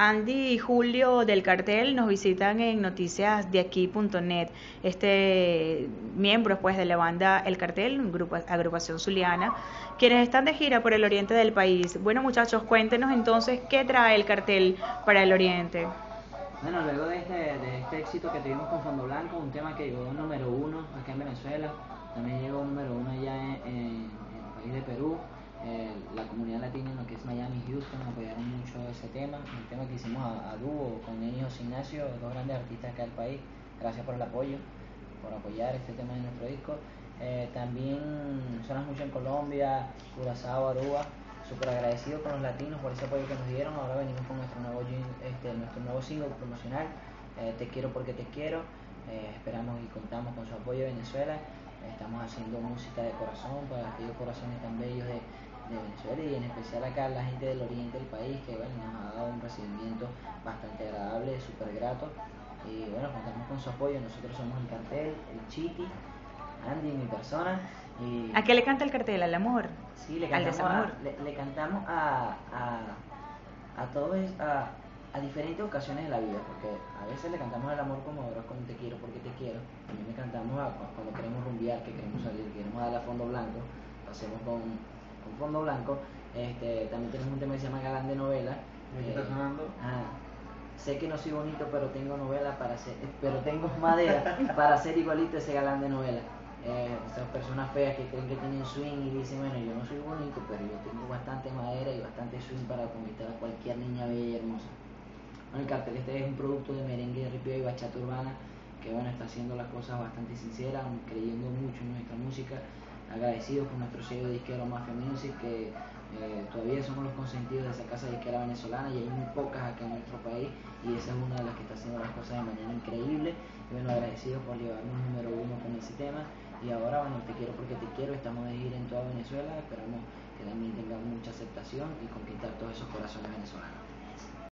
Andy y Julio del cartel nos visitan en noticiasdeaquí.net, este miembros pues de la banda El Cartel, grupo, agrupación zuliana, quienes están de gira por el oriente del país. Bueno muchachos, cuéntenos entonces qué trae el cartel para el oriente. Bueno, luego de este, de este éxito que tuvimos con Fondo Blanco, un tema que llegó número uno acá en Venezuela, también llegó número uno allá en, en el país de Perú, eh, la comunidad latina en lo que es Miami y Houston apoyaron mucho ese tema, el tema que hicimos a, dúo con Enios Ignacio, dos grandes artistas acá del país, gracias por el apoyo, por apoyar este tema de nuestro disco. Eh, también suena mucho en Colombia, Curazao, Aruba, súper agradecido con los latinos por ese apoyo que nos dieron, ahora venimos con nuestro nuevo, este, nuestro nuevo single promocional, eh, Te quiero porque te quiero, esperamos y contamos con su apoyo de Venezuela, estamos haciendo música de corazón para aquellos corazones tan bellos de Venezuela y en especial acá la gente del oriente del país que bueno, nos ha dado un recibimiento bastante agradable, súper grato y bueno, contamos con su apoyo, nosotros somos el cartel, el Chiti, Andy, mi persona. Y, ¿A qué le canta el cartel? ¿Al amor? Sí, le cantamos, A, le, cantamos a, a, a todos, a, a diferentes ocasiones de la vida, porque a veces le cantamos al amor como ahora con te quiero porque te quiero, también le cantamos a, cuando queremos rumbear, que queremos salir, queremos darle a fondo blanco, lo hacemos con fondo blanco. Este, también tenemos un tema que se llama Galán de Novela. ¿Qué está eh, sonando? Ah, sé que no soy bonito, pero tengo novela para ser, pero tengo madera para ser igualito ese galán de novela. Eh, esas personas feas que creen que tienen swing y dicen, bueno, yo no soy bonito, pero yo tengo bastante madera y bastante swing para conquistar a cualquier niña bella y hermosa. Bueno, el cartel este es un producto de merengue, ripio y bachata urbana que bueno, está haciendo las cosas bastante sinceras, creyendo mucho en nuestra música agradecidos con nuestro sello disquero Mafia Music, que eh, todavía somos los consentidos de esa casa disquera venezolana y hay muy pocas acá en nuestro país y esa es una de las que está haciendo las cosas de manera increíble. Y bueno, agradecidos por llevarnos número uno con ese tema. Y ahora, bueno, te quiero porque te quiero, estamos de ir en toda Venezuela, esperamos que también tengamos mucha aceptación y conquistar todos esos corazones venezolanos.